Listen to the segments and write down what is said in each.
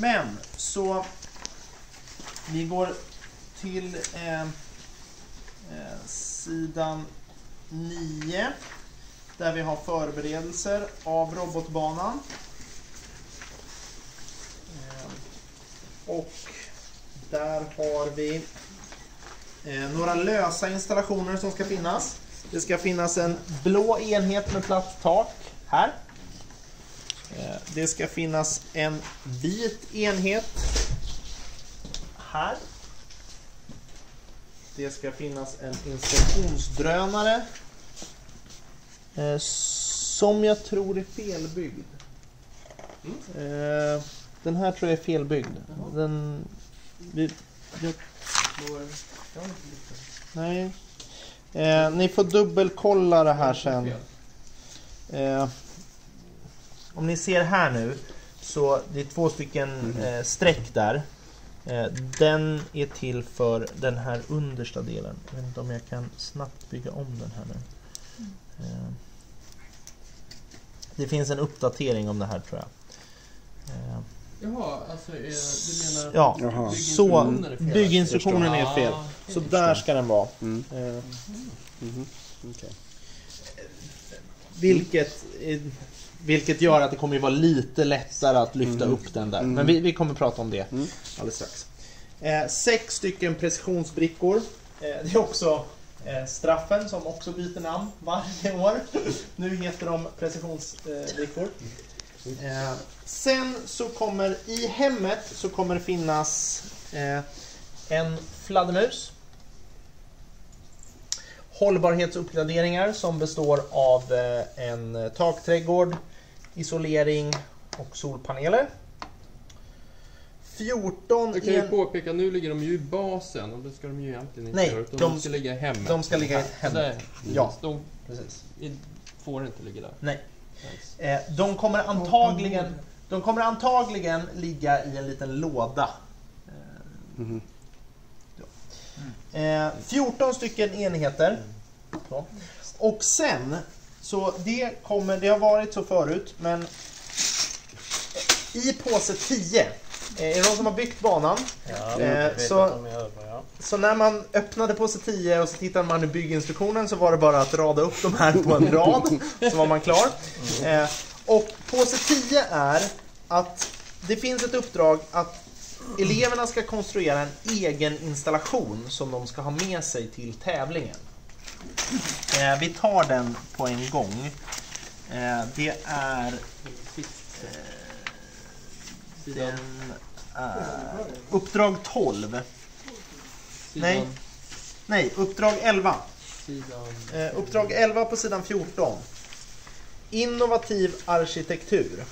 men så vi går till eh, eh, sidan 9 där vi har förberedelser av robotbanan. Eh, och där har vi eh, några lösa installationer som ska finnas. Det ska finnas en blå enhet med platt tak här. Eh, Det ska finnas en vit enhet här. Det ska finnas en inspektionsdrönare eh, som jag tror är felbyggd. Eh, Den här tror jag är felbyggd. Den... Vi, jag, nej. Eh, ni får dubbelkolla det här sen. Eh, om ni ser här nu så det är två stycken eh, streck där. Eh, den är till för den här understa delen. Jag vet inte om jag kan snabbt bygga om den här nu. Eh, det finns en uppdatering om det här tror jag. Eh, Jaha, alltså är, du menar ja, Jaha. så bygginstruktionen är fel? bygginstruktionen är fel. Ah, Så där ska den vara. Mm. Eh, Mhm. Okej. Vilket, eh, vilket gör att det kommer ju vara lite lättare att lyfta Mm. upp den där. Mm. Men vi, vi kommer prata om det Mm. alldeles strax. Eh, sex stycken precisionsbrickor. Eh, det är också eh, straffen som också byter namn varje år. Nu heter de precisionsbrickor. Eh, sen så kommer i hemmet så kommer det finnas eh, en fladdermus. Hållbarhetsuppgraderingar som består av eh, en takträdgård, isolering och solpaneler. 14 Jag kan ju en- påpeka, nu ligger de ju i basen och det ska de ju egentligen inte Nej, göra. Utan de- de, ska ligga i hemmet. de ska ligga i hemmet. Ja. De Precis. får inte ligga där. Nej. Eh, de kommer antagligen de kommer antagligen ligga i en liten låda. Eh, Mhm. Eh, 14 stycken enheter. Så. Och sen, så det kommer, det har varit så förut, men i påse 10, eh, är det någon som har byggt banan? Ja, Eh, så- över, ja. Så när man öppnade påse 10 och så tittade man i bygginstruktionen så var det bara att rada upp de här på en rad, så var man klar. Eh, och påse 10 är att det finns ett uppdrag att eleverna ska konstruera en egen installation som de ska ha med sig till tävlingen. Eh, vi tar den på en gång. Eh, det är... Eh, den är uppdrag 12. Sidan, Nej. Nej, uppdrag 11. Sidan... Eh, uppdrag 11 på sidan 14. Innovativ arkitektur.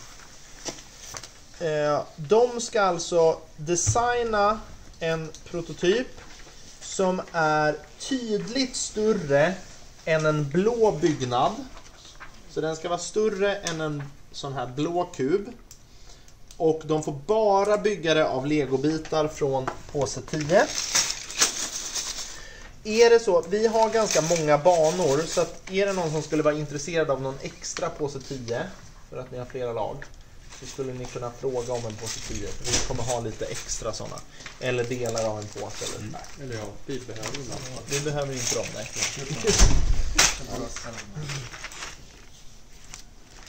Eh, de ska alltså designa en prototyp som är tydligt större än en blå byggnad. Så den ska vara större än en sån här blå kub. Och de får bara bygga det av legobitar från påse 10. Är det så, vi har ganska många banor, så att är det någon som skulle vara intresserad av någon extra påse 10, för att ni har flera lag, så skulle ni kunna fråga om en påse 10, för vi kommer ha lite extra sådana. Eller delar av en påse eller sådär. Eller ja, vi behöver. Vi behöver inte dem, nej.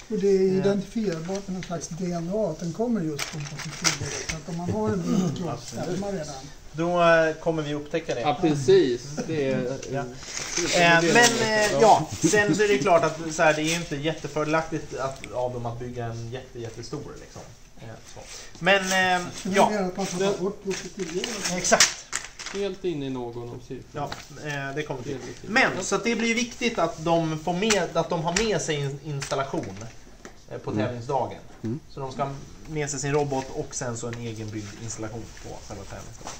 Och det är identifierbart med någon slags DNA att den kommer just från positionen. Så att om man har en så stämmer redan. Då eh, kommer vi upptäcka det. Ja, precis. Det är... Ja. det är Eh, men eh, ja, sen så är det klart att så här, det är ju inte jättefördelaktigt att, av dem att bygga en jätte, jättestor. Liksom. Eh, så. Men eh, ja, exakt. Helt inne i någon av cirkeln. Ja, eh, det kommer till. Men så att det blir viktigt att de, får med, att de har med sig en installation eh, på Mm. tävlingsdagen. Mm. Så de ska ha med sig sin robot och sen så en egenbyggd installation på själva tävlingsdagen.